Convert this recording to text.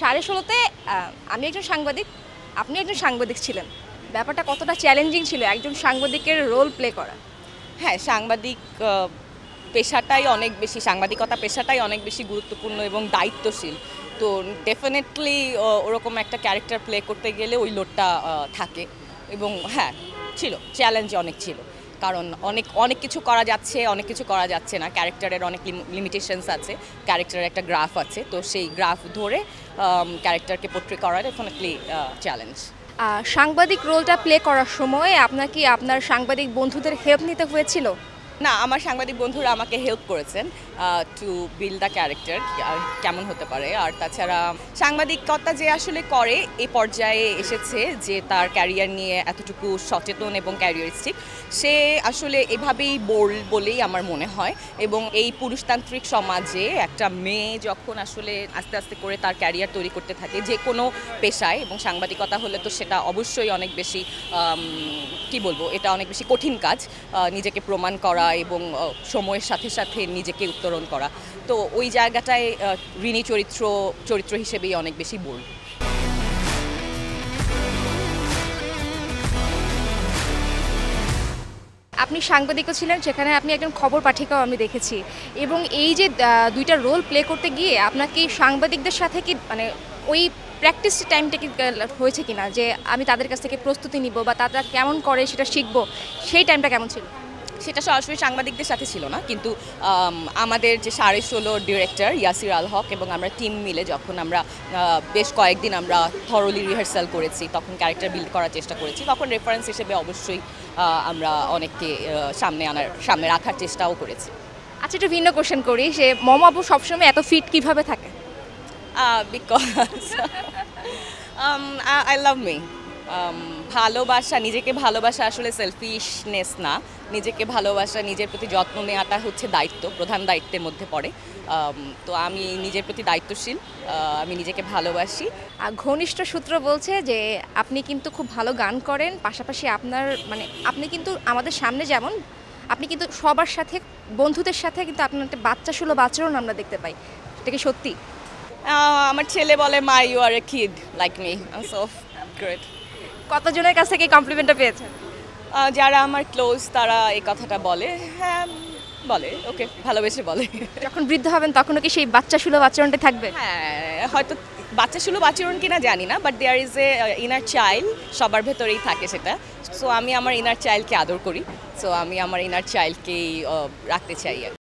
সাড়ে ষোলোতে আমি একজন সাংবাদিক, আপনি একজন সাংবাদিক ছিলেন। ব্যাপারটা কতটা চ্যালেঞ্জিং ছিল একজন সাংবাদিকের রোল প্লে করা? হ্যাঁ সাংবাদিক পেশাটাই অনেক বেশি, সাংবাদিকতা পেশাটাই অনেক বেশি গুরুত্বপূর্ণ এবং দায়িত্বশীল। তো ডেফিনেটলি ওরকম একটা ক্যারেক্টার প্লে করতে গেলে ওই লোডটা থাকে। এবং হ্যাঁ ছিল চ্যালেঞ্জ অনেক ছিল। কারণ অনেক অনেক কিছু করা যাচ্ছে, অনেক কিছু করা যাচ্ছে না। ক্যারেক্টারের অনেক লিমিটেশনস আছে, ক্যারেক্টারের একটা গ্রাফ আছে। তো সেই গ্রাফ ধরে ক্যারেক্টারকে পোট্রি করার ডেফিনেটলি চ্যালেঞ্জ সাংবাদিক রোলটা প্লে করার সময় আপনাকে আপনার সাংবাদিক বন্ধুদের হেল্প নিতে হয়েছিল? না, আমার সাংবাদিক বন্ধুরা আমাকে হেল্প করেছেন টু বিল্ড দ্য ক্যারেক্টার কেমন হতে পারে। আর তাছাড়া সাংবাদিকতা যে আসলে করে, এ পর্যায়ে এসেছে যে তার ক্যারিয়ার নিয়ে এতটুকু সচেতন এবং ক্যারিয়ারিস্টিক সে আসলে এভাবেই বোল্ড বলেই আমার মনে হয়। এবং এই পুরুষতান্ত্রিক সমাজে একটা মেয়ে যখন আসলে আস্তে আস্তে করে তার ক্যারিয়ার তৈরি করতে থাকে, যে কোনো পেশায়, এবং সাংবাদিকতা হলে তো সেটা অবশ্যই অনেক বেশি কি বলব, এটা অনেক বেশি কঠিন কাজ নিজেকে প্রমাণ করা এবং সময়ের সাথে সাথে নিজেকে উত্তরণ করা। তো ওই জায়গাটায় ঋণী চরিত্র চরিত্র হিসেবেই অনেক বেশি বোল্ড আপনি সাংবাদিকও ছিলেন সেখানে আপনি একজন খবর পাঠিকাও আমি দেখেছি। এবং এই যে দুইটা রোল প্লে করতে গিয়ে আপনাকে সাংবাদিকদের সাথে কি মানে ওই প্র্যাকটিস টাইমটা কি হয়েছে কিনা? যে আমি তাদের কাছ থেকে প্রস্তুতি নিব বা তারা কেমন করে সেটা শিখব, সেই টাইমটা কেমন ছিল? সেটা সরাসরি সাংবাদিকদের সাথে ছিল না কিন্তু আমাদের যে সাড়ে ষোলোর ডিরেক্টর ইয়াসির আল হক এবং আমরা টিম মিলে যখন আমরা বেশ কয়েকদিন আমরা থরলি রিহার্সাল করেছি তখন ক্যারেক্টার বিল্ড করার চেষ্টা করেছি তখন রেফারেন্স হিসেবে অবশ্যই আমরা অনেককে সামনে আনার সামনে রাখার চেষ্টাও করেছি। আচ্ছা একটু ভিন্ন কোশ্চেন করি সে মম আপু সবসময় এত ফিট কীভাবে থাকে? বিকজ আই লাভ মি ভালোবাসা নিজেকে ভালোবাসা আসলে সেলফিশনেস না। নিজেকে ভালোবাসা নিজের প্রতি যত্ন নেওয়াটা হচ্ছে দায়িত্ব প্রধান দায়িত্বের মধ্যে পড়ে। তো আমি নিজের প্রতি দায়িত্বশীল আমি নিজেকে ভালোবাসি। আর ঘনিষ্ঠ সূত্র বলছে যে আপনি কিন্তু খুব ভালো গান করেন পাশাপাশি আপনার মানে আপনি কিন্তু আমাদের সামনে যেমন আপনি কিন্তু সবার সাথে বন্ধুদের সাথে কিন্তু আপনার একটা বাচ্চা সুলভ আচরণ আমরা দেখতে পাই। এটা কি সত্যি? আমার ছেলে বলে মা you are a kid like me so great কতজনের কাছ থেকে কমপ্লিমেন্টটা পেয়েছেন? যারা আমার ক্লোজ তারা এই কথাটা বলে। হ্যাঁ বলে ওকে ভালোবেসে বলে। যখন বৃদ্ধ হবেন তখনও কি সেই বাচ্চা সুলভ আচরণটা থাকবে? হ্যাঁ হয়তো বাচ্চা সুলভ আচরণ কিনা জানি না but there is a inner child সবার ভেতরেই থাকে সেটা। সো আমি আমার ইনার চাইল্ডকে আদর করি। সো আমি আমার ইনার চাইল্ডকেই রাখতে চাই আর।